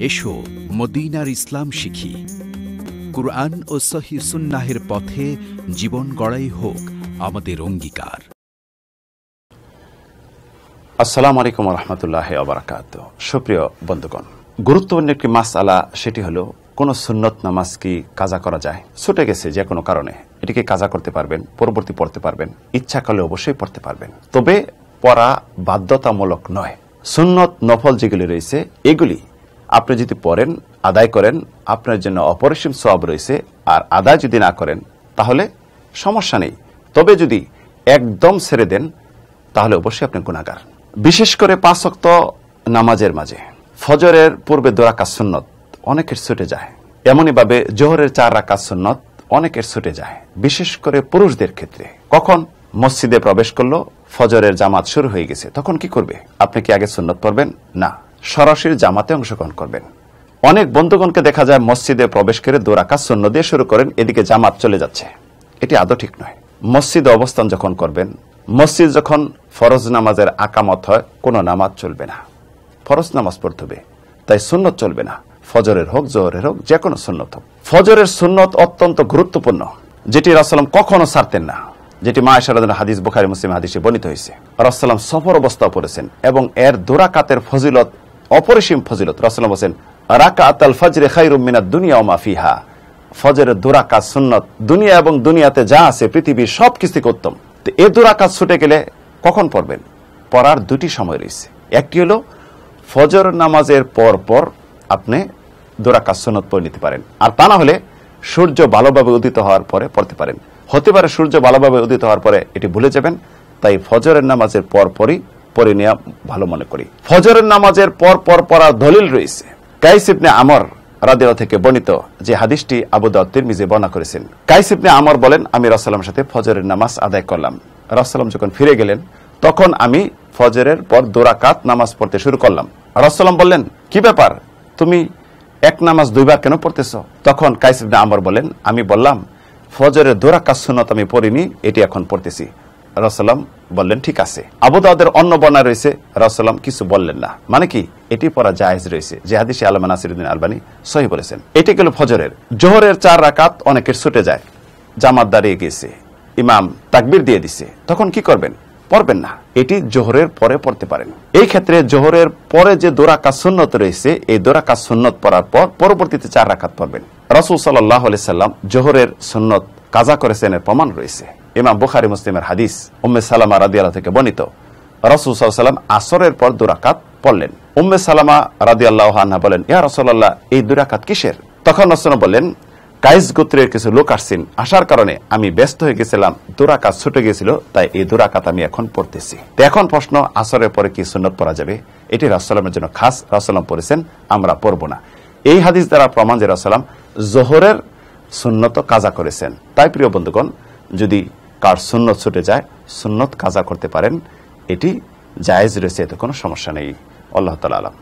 এসো, মদিনার ইসলাম শিখি। কুরআন ও সহি সুন্নাহের পথে জীবন গড়াই হোক আমাদের অঙ্গীকার। আসসালামু আলাইকুম রহমতুল্লাহ আবরাকাত সুপ্রিয় বন্ধুগণ, গুরুত্বপূর্ণ একটি মাস আলা সেটি হলো, কোন সুন্নত নামাজ কি কাজা করা যায়? ছুটে গেছে যে কোনো কারণে। এটিকে কাজা করতে পারবেন, পরবর্তী পড়তে পারবেন, ইচ্ছা করলে অবশ্যই পড়তে পারবেন। তবে পড়া বাধ্যতামূলক নয়। সুন্নত নফল যেগুলি রয়েছে, এগুলি আপনি যদি পড়েন, আদায় করেন, আপনার জন্য অপরিসীম সব রয়েছে, আর আদায় যদি না করেন, তাহলে সমস্যা নেই। তবে যদি একদম ছেড়ে দেন, তাহলে অবশ্যই আপনি গুণাগার বিশেষ করে পাঁচ অক্ত নামাজের মাঝে। ফজরের পূর্বে দোরাকাত সুন্নত অনেকের ছুটে যায়। এমনইভাবে জোহরের চার রাকাত সুন্নত অনেকের ছুটে যায়। বিশেষ করে পুরুষদের ক্ষেত্রে। কখন মসজিদে প্রবেশ করল, ফজরের জামাত শুরু হয়ে গেছে, তখন কি করবে? আপনি কি আগে সুন্নত পড়বেন? না। সরাসরি জামাতে অংশগ্রহণ করবেন। অনেক বন্ধুগণকে দেখা যায় মসজিদে প্রবেশ করে দোরাকাত শূন্য দিয়ে শুরু করেন, এদিকে জামাত চলে যাচ্ছে। এটি আদৌ ঠিক নয়। মসজিদে অবস্থান যখন করবেন, মসজিদ যখন ফরজ নামাজের আকামত হয়, কোনো নামাজ চলবে না। ফরজ নামাজ পড়তে তাই সুন্নত চলবে না। ফজরের হোক, জোহরের হোক, যে কোনো সুন্নত হোক। ফজরের সুন্নত অত্যন্ত গুরুত্বপূর্ণ, যেটি রাসালাম কখনো ছাড়তেন না, যেটি মা এসারাদিন হাদিস বুখারি মুসলিম হাদিসে বর্ণিত হয়েছে। রাসালাম সফর অবস্থা পড়েছেন এবং এর দোরাকাতের ফজিলত অপরিসীম ফজিলত। রাসালাম বলছেন রাকা আতাল ফজরে খাইরুমিনা দুনিয়া ও মাফিহা ফজরের দোরাকাত সুন্নত, দুনিয়া এবং দুনিয়াতে যা আছে, পৃথিবীর সব কিছু উত্তম। তো এ দোরাকাত ছুটে গেলে কখন পড়বেন? পড়ার দুটি সময় রয়েছে। একটি হলো, ফজর নামাজের পর পর আপনি দোরাকাত সুন্নত পড়ে নিতে পারেন। আর তা না হলে সূর্য ভালোভাবে উদিত হওয়ার পরে পড়তে পারেন। হতে পারে সূর্য ভালোভাবে উদিত হওয়ার পরে এটি ভুলে যাবেন, তাই ফজরের নামাজের পর পরই পড়ে নেওয়া ভালো মনে করি। ফজরের নামাজের পর পর পড়ার দলিল রয়েছে। কাইসিবনে আমর রাদিরা থেকে বর্ণিত যে হাদিসটি আবু দাউদ্দির মিজে বর্ণনা করেছেন। কাইসিবনে আমর বলেন, আমি রাসালামের সাথে ফজরের নামাজ আদায় করলাম। রাসালাম যখন ফিরে গেলেন, তখন আমি ফজরের পর দোরাকাত নামাজ পড়তে শুরু করলাম। রাসালাম বললেন, কি ব্যাপার? তুমি এক নামাজ দুইবার কেন পড়তেছ? তখন কাইসিবনে আমর বলেন, আমি বললাম, ফজরের দোরাকাত সুন্নত আমি পড়িনি, এটি এখন পড়তেছি। রসালাম বললেন, ঠিক আছে। আবুদাদের অন্য বর্ণা রয়েছে রসালাম কিছু বললেন না। মানে কি? এটি পড়া জায়েজ রয়েছে। যে হাদিসে আলমা নাসিরুদ্দিন আলবানি সহি বলেছেন, এটি গেল ফজরের। জোহরের চার রাকাত অনেকের ছুটে যায়। জামাত দাঁড়িয়ে গিয়েছে ইমাম তাকবির দিয়ে দিছে। তখন কি করবেন? পড়বেন না। এটি জোহরের পরে পড়তে পারেন। এই ক্ষেত্রে জোহরের পরে যে দোরাকা সুন্নত রয়েছে, এই দোরাকা সুন্নত পড়ার পর পরবর্তীতে চার রাকাত পড়বেন। রসুল সাল্লাহ সাল্লাম জোহরের সুন্নত কাজা করেছেন এর প্রমাণ রয়েছে। ইমাম বুখারি, মুসলিমের হাদিস, উম্মে সালামা রাদিয়ালা থেকে বর্ণিত। রসুল সাল্লাম আসরের পর দুরাকাত পড়লেন। উম্মে সালামা রাদি আল্লাহ বলেন, ইয়া রসল্লাহ এই দুরাকাত কিসের? তখন রসল বললেন কাইস গোত্রের কিছু লোক আসছেন। আসার কারণে আমি ব্যস্ত হয়ে গেছিলাম। দুরাকাত ছুটে গেছিল তাই এই দুরাকাত আমি এখন পড়তেছি। এখন প্রশ্ন, আসরের পরে কি সুন্নত পড়া যাবে? এটি রাসালামের জন্য খাস। রাসালাম পড়েছেন আমরা পড়ব না। এই হাদিস দ্বারা প্রমাণ যে রাসালাম জোহরের সুন্নত কাজা করেছেন। তাই প্রিয় বন্ধুগণ, যদি কার সুন্নত ছুটে যায়, সুন্নত কাজা করতে পারেন, এটি জায়েজ রয়েছে, এতে কোনো সমস্যা নেই। আল্লাহ তালা আলম।